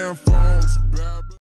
damn phones.